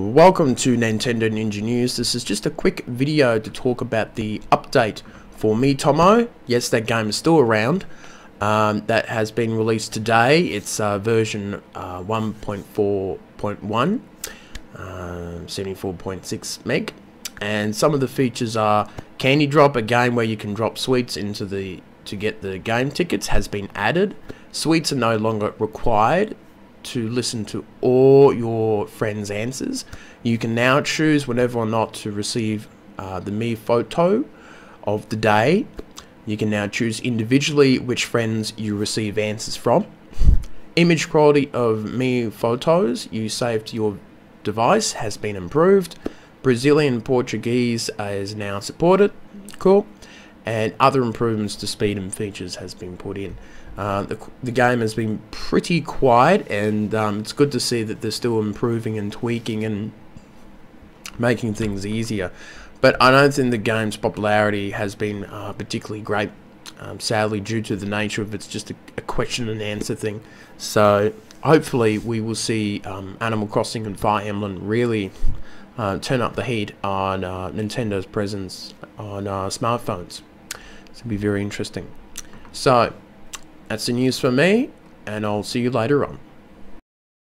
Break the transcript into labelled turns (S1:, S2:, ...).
S1: Welcome to Nintendo Ninja News. This is just a quick video to talk about the update for Miitomo. Yes, that game is still around. Um, that has been released today. It's uh, version uh, 1.4.1, uh, 74.6 meg. And some of the features are Candy Drop, a game where you can drop sweets into the to get the game tickets, has been added. Sweets are no longer required to listen to all your friends' answers. You can now choose whenever or not to receive uh, the Miifoto of the day. You can now choose individually which friends you receive answers from. Image quality of Miifotos you save to your device has been improved. Brazilian Portuguese is now supported. Cool. And other improvements to speed and features has been put in. Uh, the, the game has been pretty quiet, and um, it's good to see that they're still improving and tweaking and making things easier. But I don't think the game's popularity has been uh, particularly great, um, sadly, due to the nature of it's just a, a, question and answer thing. So hopefully, we will see um, Animal Crossing and Fire Emblem really uh, turn up the heat on uh, Nintendo's presence on uh, smartphones. To be very interesting. So, that's the news for me, and I'll see you later on.